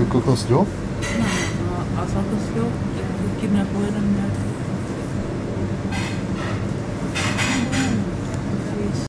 Jako kostel? No, no, asal kostel, jak kidnapují na